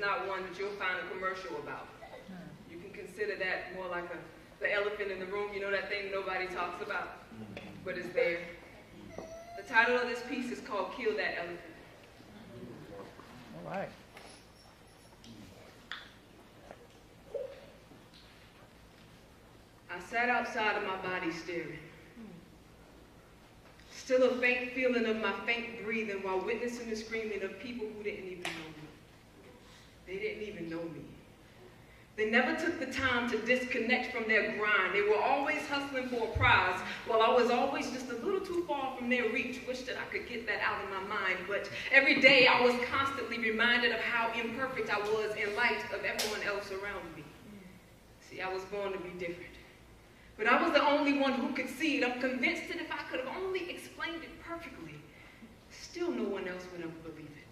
not one that you'll find a commercial about. You can consider that more like a, the elephant in the room, you know that thing nobody talks about, but it's there. The title of this piece is called Kill That Elephant. All right. I sat outside of my body staring. Still a faint feeling of my faint breathing while witnessing the screaming of people who didn't even know. They didn't even know me. They never took the time to disconnect from their grind. They were always hustling for a prize, while I was always just a little too far from their reach. Wish that I could get that out of my mind. But every day I was constantly reminded of how imperfect I was in light of everyone else around me. See, I was born to be different. But I was the only one who could see it. I'm convinced that if I could have only explained it perfectly, still no one else would ever believe it.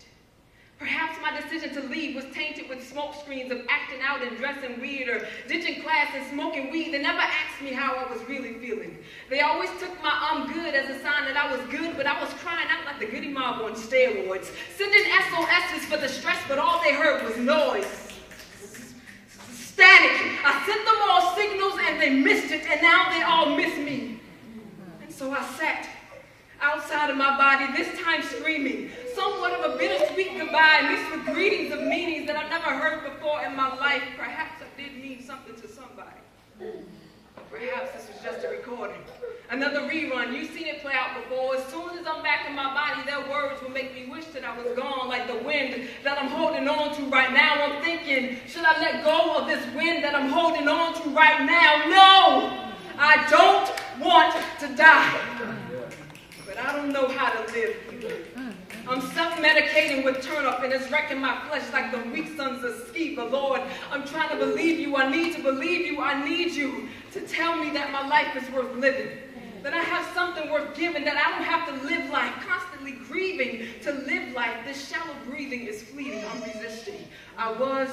My decision to leave was tainted with smoke screens of acting out and dressing weird or ditching class and smoking weed. They never asked me how I was really feeling. They always took my I'm good as a sign that I was good, but I was crying out like the Goodie Mob on steroids, sending SOSs for the stress, but all they heard was noise static. I sent them all signals and they missed it, and now they all miss me. And so I sat outside of my body, this time screaming, somewhat of a bittersweet goodbye, mixed with greetings of meanings that I've never heard before in my life. Perhaps I did mean something to somebody. Perhaps this was just a recording. Another rerun. You've seen it play out before. As soon as I'm back in my body, their words will make me wish that I was gone, like the wind that I'm holding on to right now. I'm thinking, should I let go of this wind that I'm holding on to right now? No! I don't want to die. But I don't know how to live. I'm self-medicating with turnip and it's wrecking my flesh like the weak sons of Sceva. Lord, I'm trying to believe you. I need to believe you. I need you to tell me that my life is worth living. That I have something worth giving, that I don't have to live life constantly grieving to live life. This shallow breathing is fleeting. I'm resisting. I was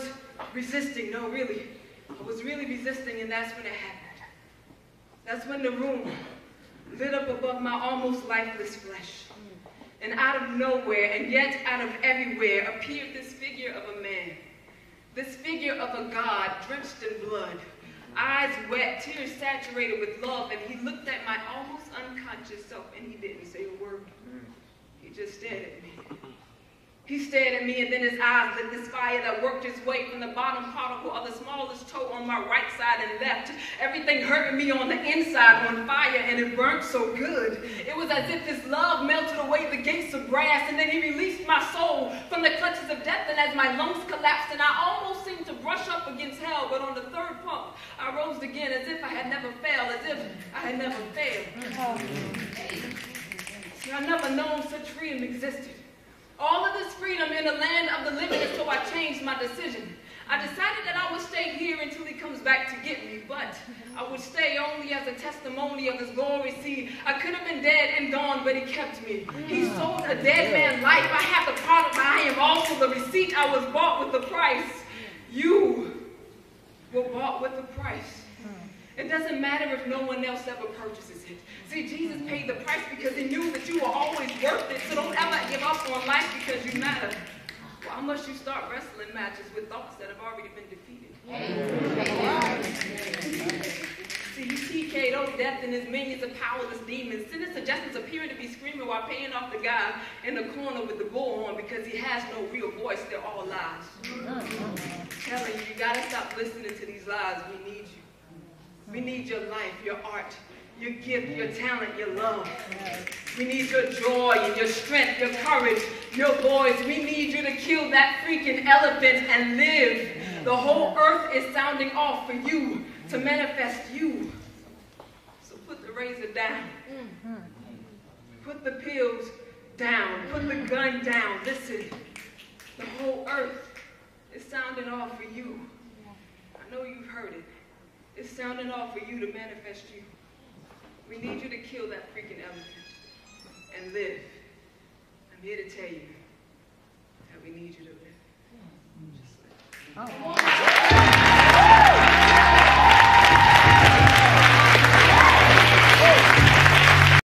resisting. No, really. I was really resisting, and that's when it happened. That's when the room lit up above my almost lifeless flesh. And out of nowhere, and yet out of everywhere, appeared this figure of a man. This figure of a God drenched in blood, eyes wet, tears saturated with love, and he looked at my almost unconscious self and he didn't say a word. He just stared at me. He stared at me and then his eyes lit this fire that worked its way from the bottom particle of the smallest toe on my right side and left. Everything hurting me on the inside on fire and it burnt so good. It was as if his love melted away the gates of brass and then he released my soul from the clutches of death and as my lungs collapsed and I almost seemed to brush up against hell but on the third pump I rose again as if I had never failed, as if I had never failed. See, I never known such freedom existed. All of this freedom in the land of the living, until I changed my decision. I decided that I would stay here until he comes back to get me, but I would stay only as a testimony of his glory. See, I could have been dead and gone, but he kept me. He mm. sold a dead man's life. I have the product, I am also the receipt. I was bought with the price. You were bought with the price. It doesn't matter if no one else ever purchases it. See, Jesus paid the price because he knew that you were always worth it. So don't ever give up on life because you matter. Well, unless you start wrestling matches with thoughts that have already been defeated. See, you TK'd death and his minions of powerless demons. Sinner suggestions appearing to be screaming while paying off the guy in the corner with the bullhorn because he has no real voice. They're all lies. Telling you, you gotta stop listening to these lies. We need you. We need your life, your art, your gift, your talent, your love. We need your joy and your strength, your courage, your voice. We need you to kill that freaking elephant and live. The whole earth is sounding off for you to manifest you. So put the razor down. Mm-hmm. Put the pills down. Put the gun down. Listen, the whole earth is sounding off for you. I know you've heard it. Sounding off for you to manifest you. We need you to kill that freaking elephant and live. I'm here to tell you that we need you to live. Just live. Oh.